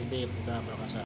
Siti Putra perkasa.